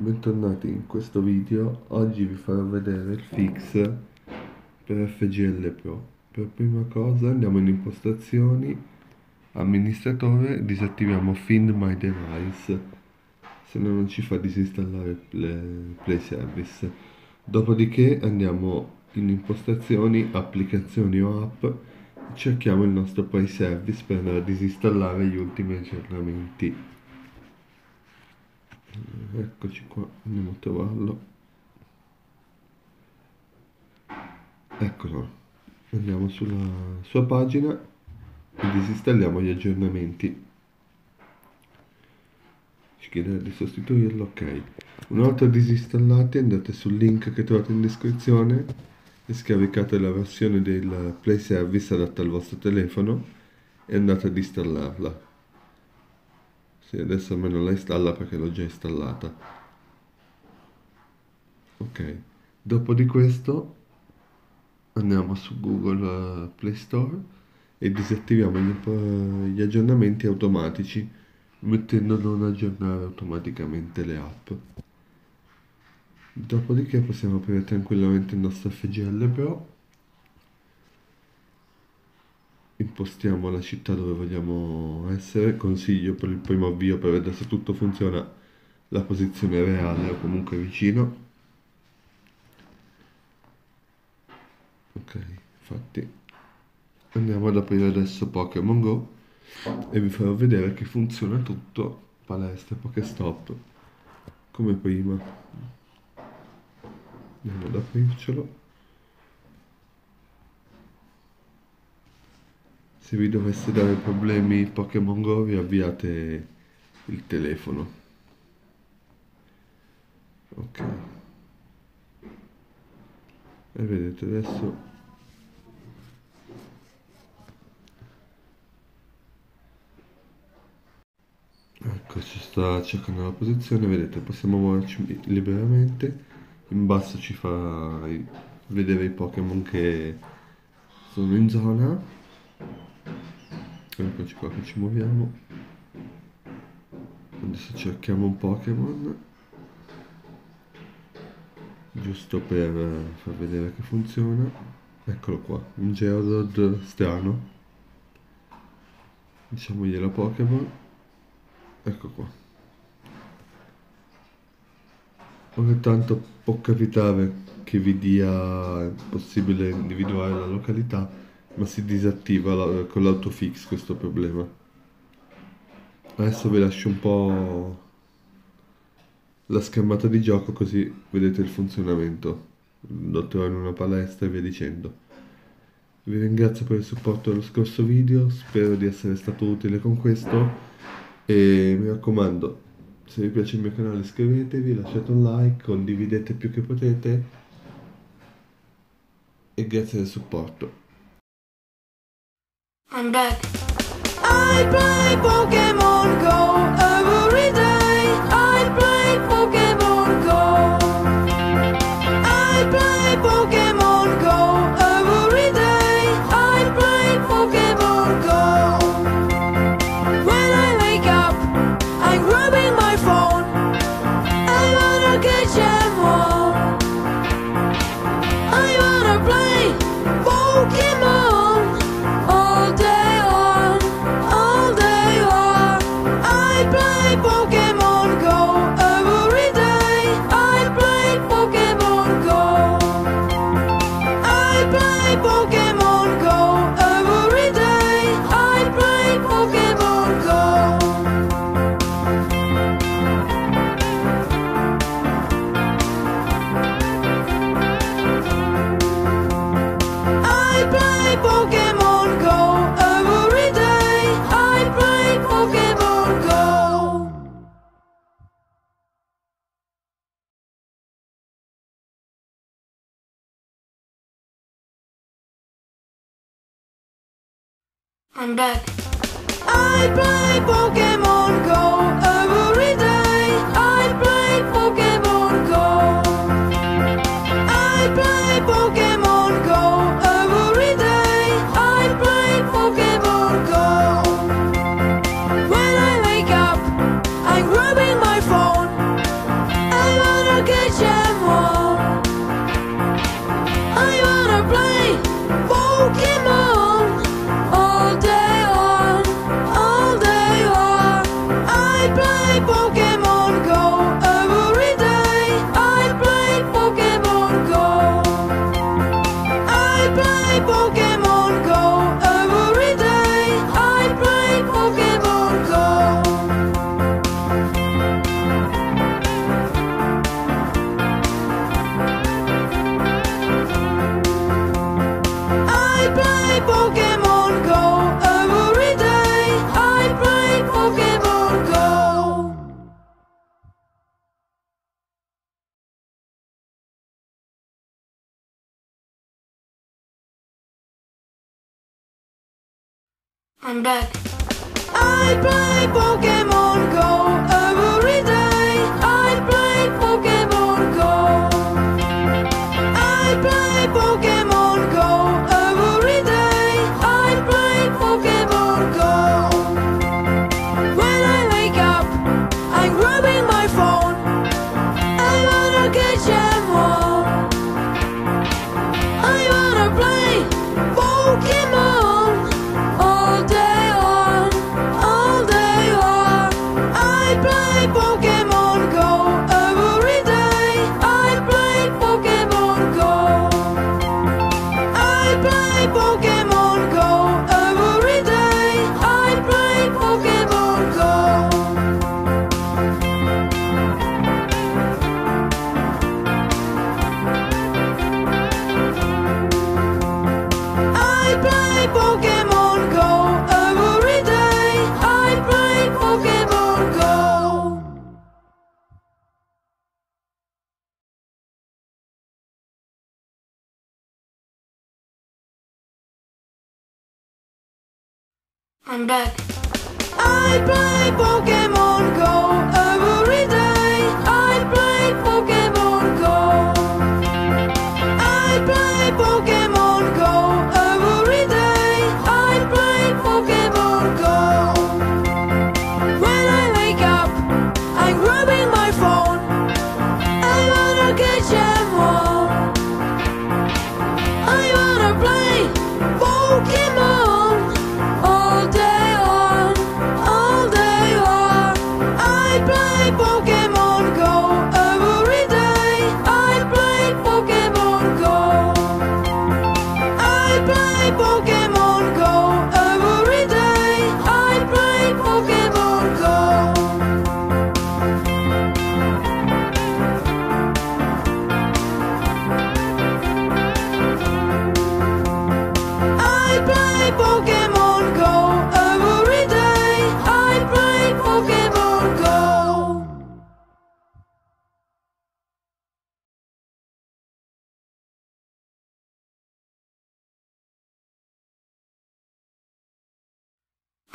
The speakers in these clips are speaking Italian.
Bentornati in questo video, oggi vi farò vedere il fix per FGL Pro. Per prima cosa andiamo in impostazioni, amministratore, disattiviamo Find My Device, se no non ci fa disinstallare Play Service. Dopodiché andiamo in impostazioni, applicazioni o app. E cerchiamo il nostro Play Service per andare a disinstallare gli ultimi aggiornamenti eccoci qua andiamo a trovarlo. Eccolo andiamo sulla sua pagina e disinstalliamo gli aggiornamenti. Ci chiede di sostituirlo ok. Una volta disinstallati andate sul link che trovate in descrizione e scaricate la versione del play service adatta al vostro telefono e andate ad installarla sì, adesso almeno la installa perché l'ho già installata. Ok, dopo di questo andiamo su Google eh, Play Store e disattiviamo gli, gli aggiornamenti automatici mettendo non aggiornare automaticamente le app. Dopodiché possiamo aprire tranquillamente il nostro FGL Pro impostiamo la città dove vogliamo essere, consiglio per il primo avvio per vedere se tutto funziona la posizione reale o comunque vicino. Ok, infatti andiamo ad aprire adesso Pokémon Go e vi farò vedere che funziona tutto palestra, Pokéstop come prima. Andiamo ad aprircelo. Se vi dovesse dare problemi Pokémon Go vi avviate il telefono. Ok. E vedete adesso Ecco, ci sta cercando la posizione, vedete, possiamo muoverci liberamente. In basso ci fa vedere i Pokémon che sono in zona eccoci qua che ci muoviamo. Adesso cerchiamo un Pokémon. Giusto per far vedere che funziona. Eccolo qua un Geodude strano. Diciamoglielo Pokémon. Ecco qua. Ogni tanto può capitare che vi dia possibile individuare la località ma si disattiva la, con l'autofix questo problema. Adesso vi lascio un po' la schermata di gioco così vedete il funzionamento. Lo trovo in una palestra e via dicendo. Vi ringrazio per il supporto dello scorso video, spero di essere stato utile con questo e mi raccomando, se vi piace il mio canale iscrivetevi, lasciate un like, condividete più che potete e grazie del supporto. I'm back. I play Pokemon I'm back. I play Pokemon I'm back. I play poker. I'm back. I play Pokemon.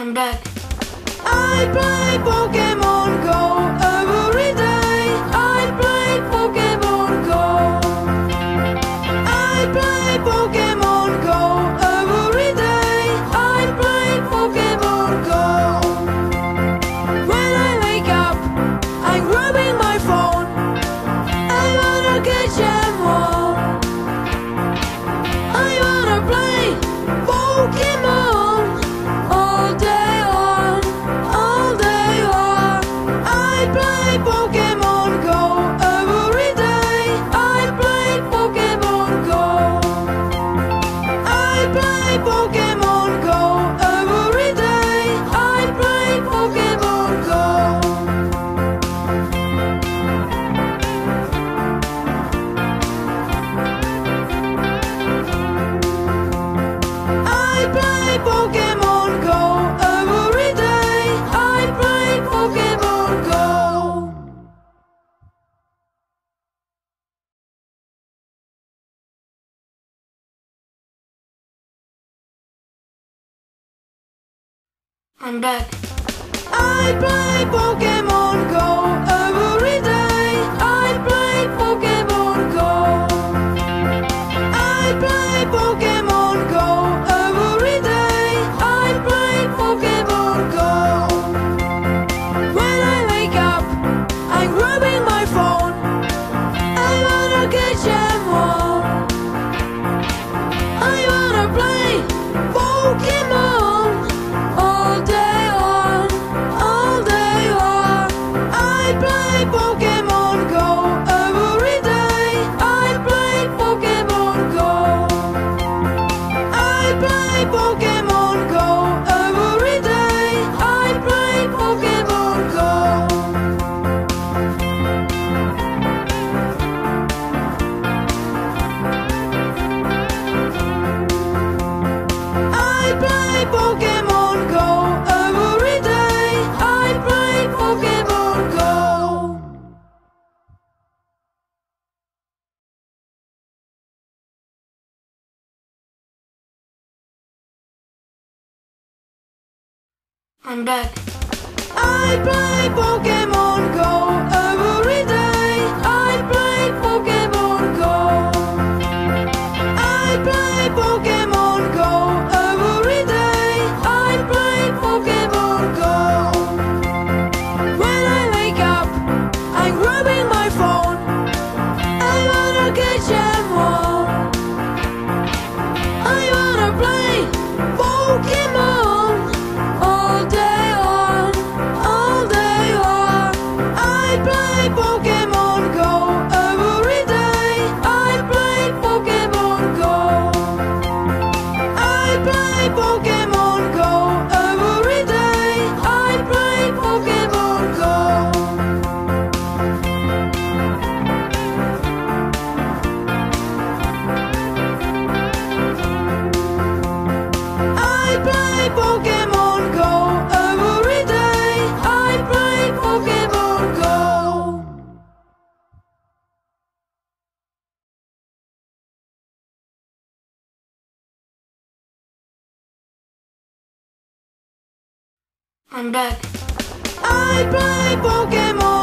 I'm back. I play Pokemon. I'm back. I play Pokemon Go every day. I play Pokemon Go. I play Pokemon life won't get I'm back. I play Pokemon. I'm back. I play Pokemon.